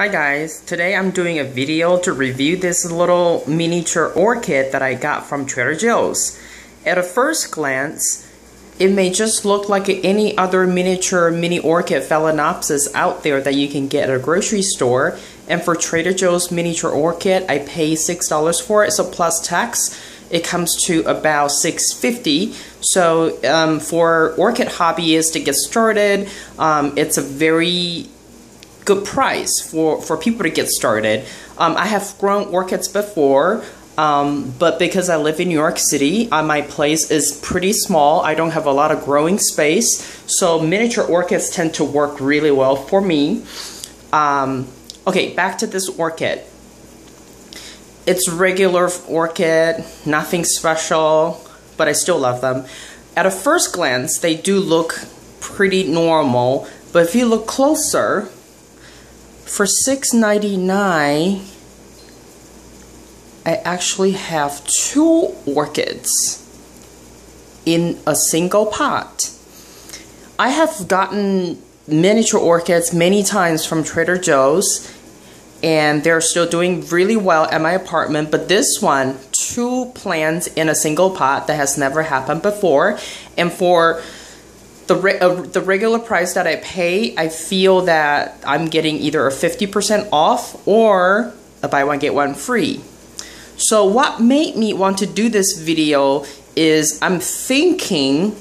Hi guys, today I'm doing a video to review this little miniature orchid that I got from Trader Joe's. At a first glance, it may just look like any other miniature mini orchid phalaenopsis out there that you can get at a grocery store. And for Trader Joe's miniature orchid, I pay $6 for it, so plus tax, it comes to about $6.50. So um, for orchid hobbyists to get started, um, it's a very good price for, for people to get started. Um, I have grown orchids before, um, but because I live in New York City, uh, my place is pretty small. I don't have a lot of growing space, so miniature orchids tend to work really well for me. Um, okay, back to this orchid. It's regular orchid, nothing special, but I still love them. At a first glance, they do look pretty normal, but if you look closer, for $6.99, I actually have two orchids in a single pot. I have gotten miniature orchids many times from Trader Joe's and they're still doing really well at my apartment but this one two plants in a single pot that has never happened before and for the, re uh, the regular price that I pay, I feel that I'm getting either a 50% off or a buy one get one free. So what made me want to do this video is I'm thinking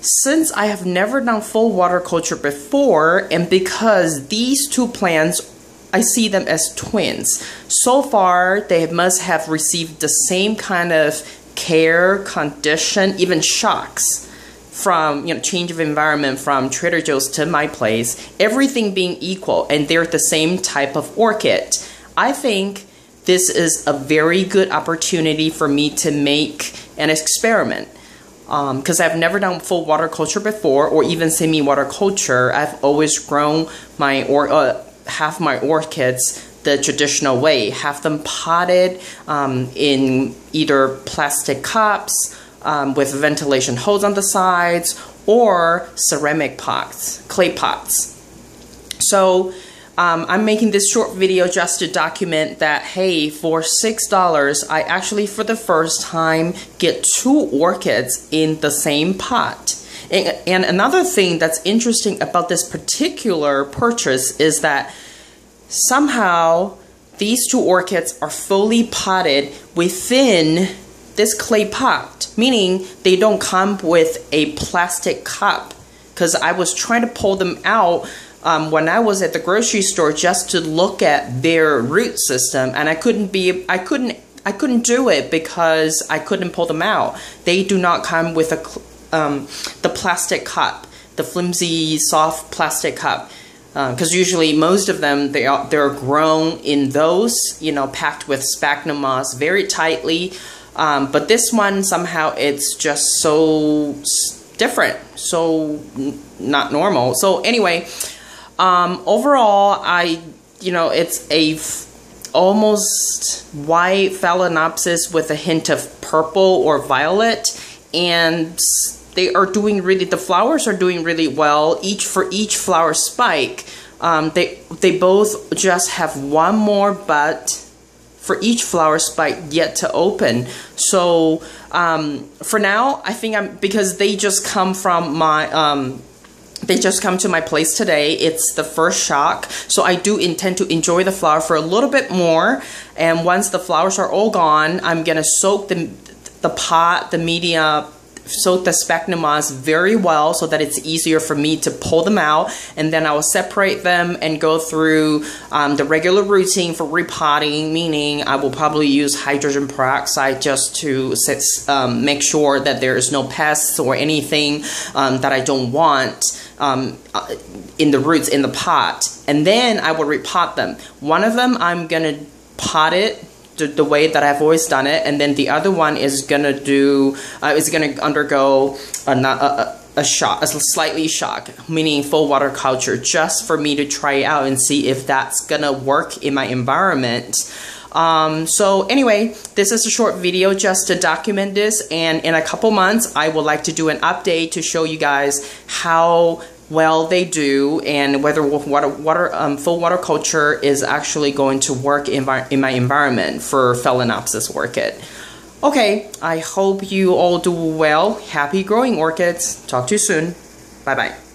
since I have never done full water culture before and because these two plants I see them as twins. So far, they must have received the same kind of care, condition, even shocks from you know change of environment from Trader Joe's to my place, everything being equal and they're the same type of orchid. I think this is a very good opportunity for me to make an experiment because um, I've never done full water culture before or even semi water culture. I've always grown my or uh, half my orchids the traditional way, have them potted um, in either plastic cups um, with ventilation holes on the sides or ceramic pots, clay pots. So um, I'm making this short video just to document that, hey, for $6, I actually for the first time get two orchids in the same pot. And, and another thing that's interesting about this particular purchase is that somehow these two orchids are fully potted within this clay pot, meaning they don't come with a plastic cup. Because I was trying to pull them out um, when I was at the grocery store just to look at their root system, and I couldn't be, I couldn't, I couldn't do it because I couldn't pull them out. They do not come with a, um, the plastic cup, the flimsy, soft plastic cup because uh, usually most of them they are they're grown in those you know packed with sphagnum moss very tightly um, but this one, somehow, it's just so different, so not normal. So anyway, um, overall, I, you know, it's a almost white phalaenopsis with a hint of purple or violet. And they are doing really, the flowers are doing really well. Each for each flower spike, um, they, they both just have one more bud for each flower spike yet to open. So um, for now, I think I'm because they just come from my. Um, they just come to my place today. It's the first shock. So I do intend to enjoy the flower for a little bit more. And once the flowers are all gone, I'm going to soak the, the pot, the media soak the sphagnum moss very well so that it's easier for me to pull them out and then I will separate them and go through um, the regular routine for repotting meaning I will probably use hydrogen peroxide just to um, make sure that there is no pests or anything um, that I don't want um, uh, in the roots in the pot. And then I will repot them. One of them I'm gonna pot it the, way that I've always done it, and then the other one is gonna do uh, is gonna undergo a, a, a shock, a slightly shock, meaning full water culture, just for me to try out and see if that's gonna work in my environment. Um, so anyway, this is a short video just to document this and in a couple months I would like to do an update to show you guys how well they do and whether water, water um, full water culture is actually going to work in in my environment for Phalaenopsis orchid. Okay, I hope you all do well. Happy growing orchids. Talk to you soon. Bye bye.